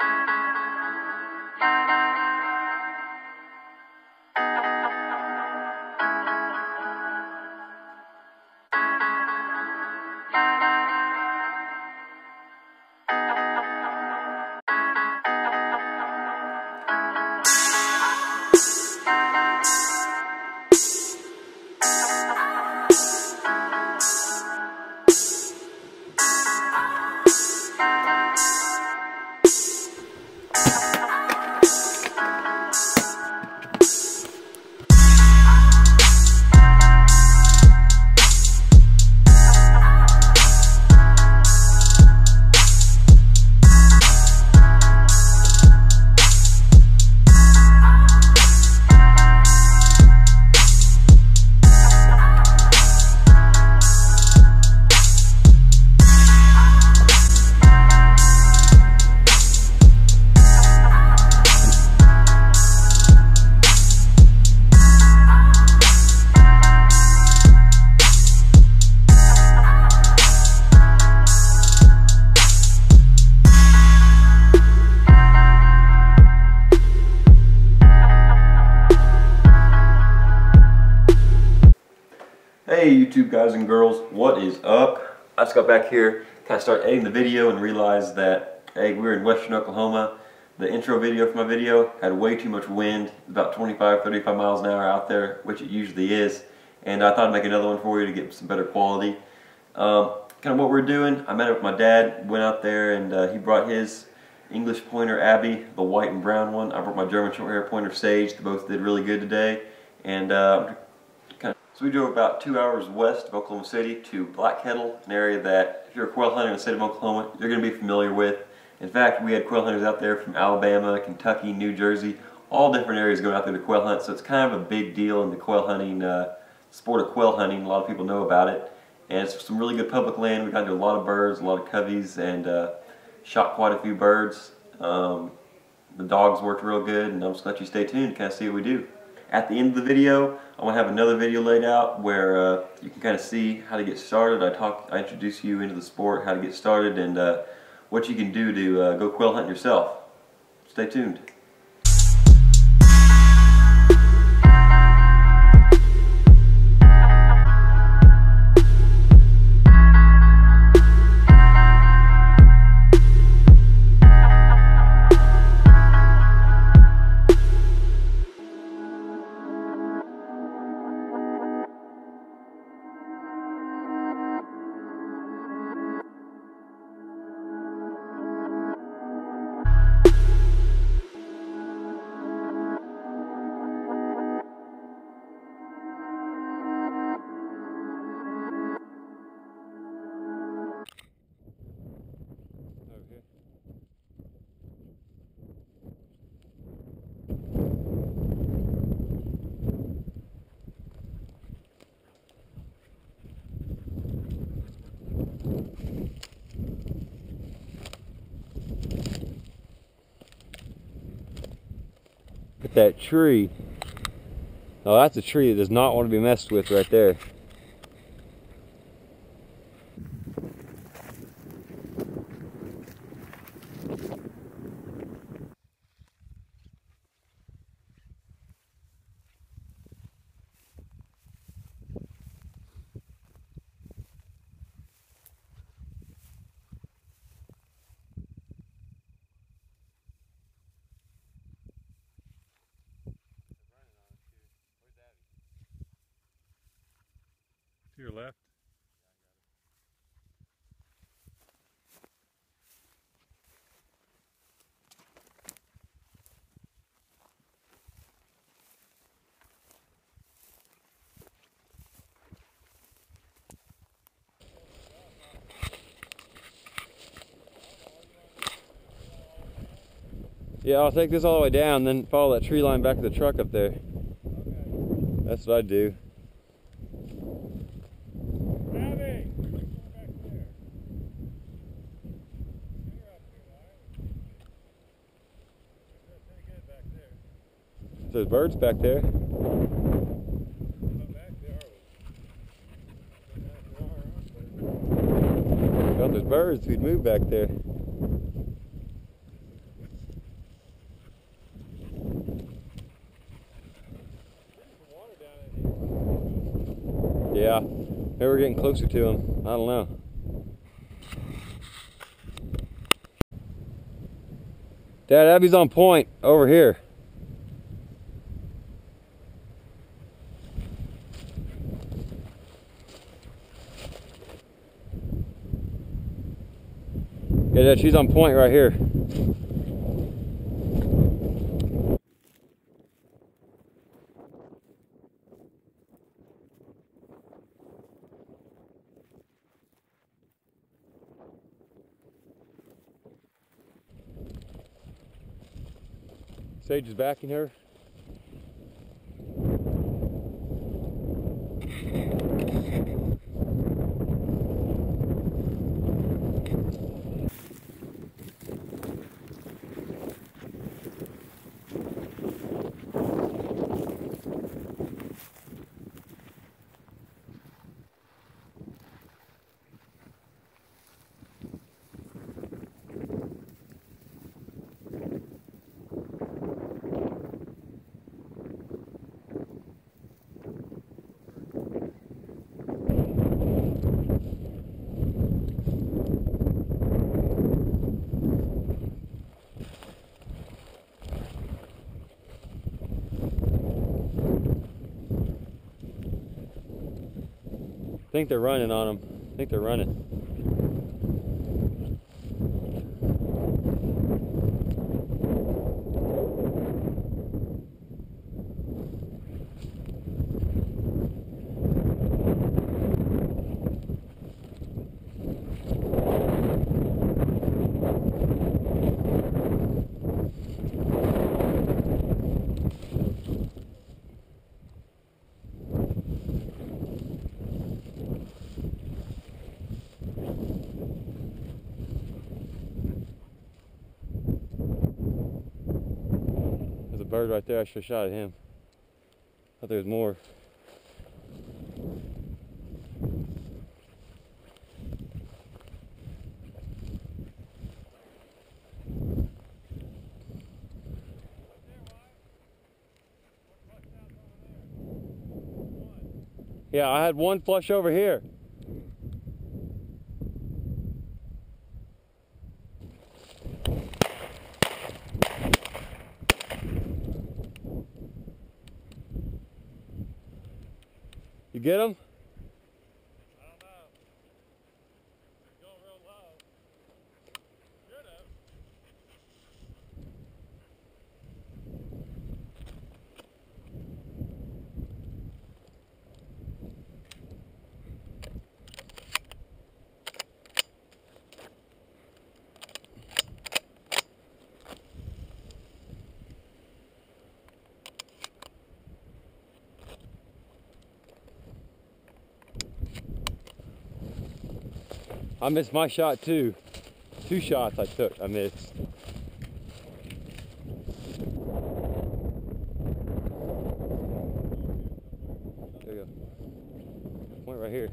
Hey what is up? I just got back here, kind of started editing the video and realized that, hey, we're in western Oklahoma. The intro video for my video had way too much wind, about 25, 35 miles an hour out there, which it usually is. And I thought I'd make another one for you to get some better quality. Um, kind of what we're doing, I met up with my dad, went out there and uh, he brought his English pointer Abby, the white and brown one. I brought my German short hair pointer Sage. They both did really good today. And uh, so we drove about two hours west of Oklahoma City to Black Kettle, an area that if you're a quail hunter in the state of Oklahoma, you're going to be familiar with. In fact, we had quail hunters out there from Alabama, Kentucky, New Jersey, all different areas going out there to quail hunt. So it's kind of a big deal in the quail hunting, uh, sport of quail hunting. A lot of people know about it. And it's some really good public land. We got into a lot of birds, a lot of coveys, and uh, shot quite a few birds. Um, the dogs worked real good, and I'm just let you stay tuned to kind of see what we do. At the end of the video, I want to have another video laid out where uh, you can kind of see how to get started. I talk, I introduce you into the sport, how to get started, and uh, what you can do to uh, go quail hunting yourself. Stay tuned. That tree. Oh, that's a tree that does not want to be messed with right there. To your left. Yeah, I'll take this all the way down, then follow that tree line back to the truck up there. That's what I do. there's birds back there. Well, there's birds, we'd move back there. Yeah, maybe we're getting closer to them. I don't know. Dad, Abby's on point over here. Yeah, Dad, she's on point right here. Sage is backing her. I think they're running on them. I think they're running. Bird right there. I should have shot at him. thought there was more. Yeah, I had one flush over here. You get him? I missed my shot too. Two shots I took, I missed. There you go. Point right here.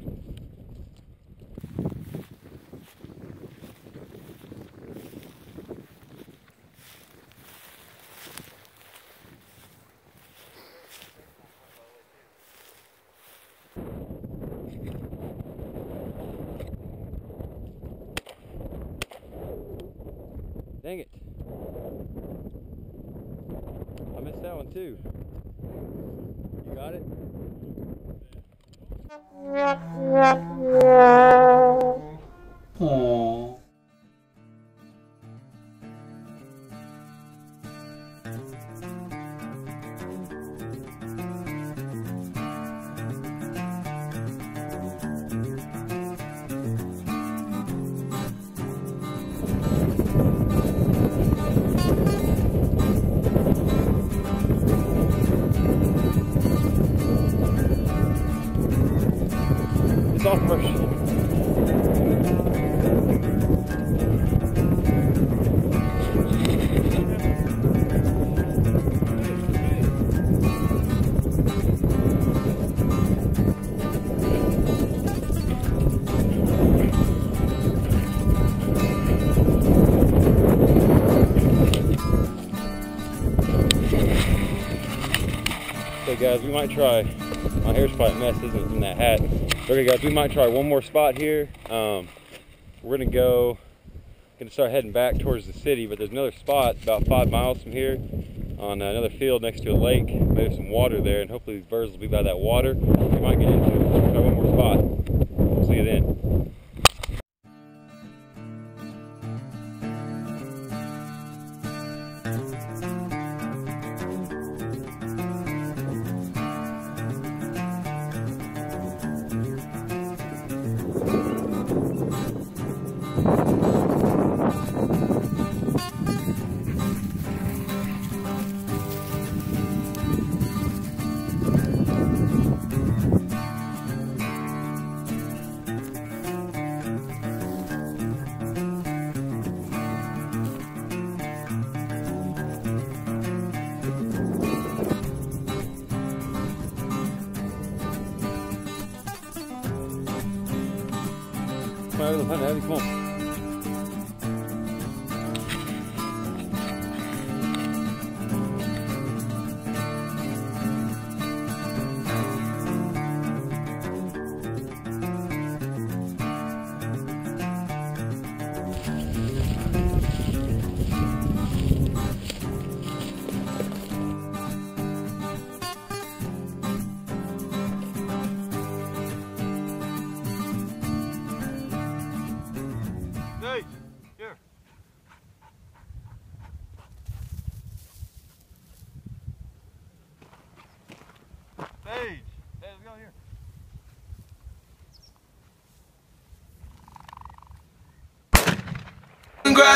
Dang it. I missed that one too. You got it? It's guys, we might try. My hair's probably a mess, isn't in that hat? Okay, guys, we might try one more spot here. Um, we're gonna go, gonna start heading back towards the city, but there's another spot about five miles from here on another field next to a lake. Maybe some water there, and hopefully these birds will be by that water. We might get into it. Try one more spot. See you then. Come on, Abby,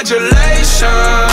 Congratulations.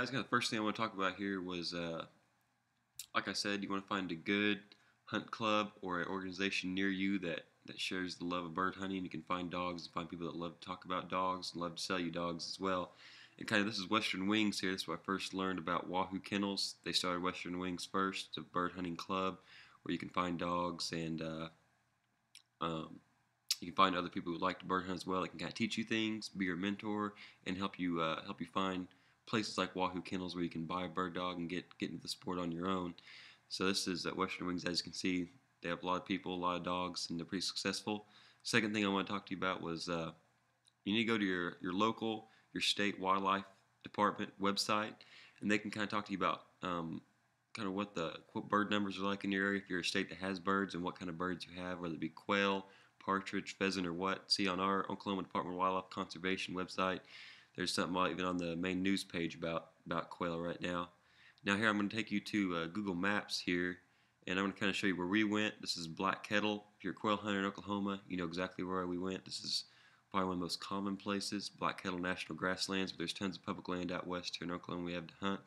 Guys, the first thing I want to talk about here was, uh, like I said, you want to find a good hunt club or an organization near you that, that shares the love of bird hunting. You can find dogs and find people that love to talk about dogs and love to sell you dogs as well. And kind of this is Western Wings here. This is where I first learned about Wahoo Kennels. They started Western Wings first. It's a bird hunting club where you can find dogs and uh, um, you can find other people who like to bird hunt as well. They can kind of teach you things, be your mentor, and help you uh, help you find places like Wahoo Kennels where you can buy a bird dog and get get into the sport on your own. So this is at Western Wings, as you can see, they have a lot of people, a lot of dogs, and they're pretty successful. Second thing I want to talk to you about was uh, you need to go to your, your local, your state wildlife department website, and they can kind of talk to you about um, kind of what the what bird numbers are like in your area. If you're a state that has birds and what kind of birds you have, whether it be quail, partridge, pheasant, or what. See on our Oklahoma Department of Wildlife Conservation website, there's something even on the main news page about about quail right now. Now here I'm going to take you to uh, Google Maps here, and I'm going to kind of show you where we went. This is Black Kettle. If you're a quail hunter in Oklahoma, you know exactly where we went. This is probably one of the most common places, Black Kettle National Grasslands. But there's tons of public land out west here in Oklahoma we have to hunt.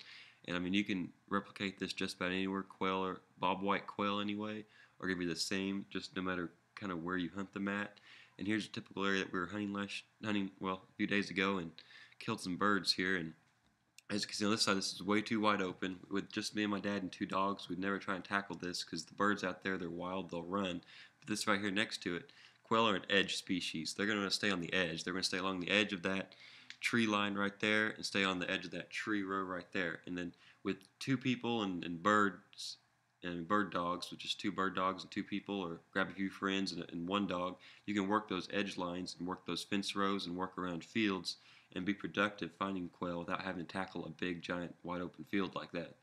And I mean, you can replicate this just about anywhere, quail or bobwhite quail anyway, or give you the same, just no matter kind of where you hunt them at. And here's a typical area that we were hunting last, hunting well a few days ago, and killed some birds here. And as you can see on this side, this is way too wide open. With just me and my dad and two dogs, we'd never try and tackle this because the birds out there, they're wild, they'll run. But this right here next to it, quail are an edge species. They're going to stay on the edge. They're going to stay along the edge of that tree line right there and stay on the edge of that tree row right there. And then with two people and, and birds and bird dogs, with just two bird dogs and two people, or grab a few friends and, and one dog, you can work those edge lines and work those fence rows and work around fields and be productive finding quail without having to tackle a big, giant, wide open field like that.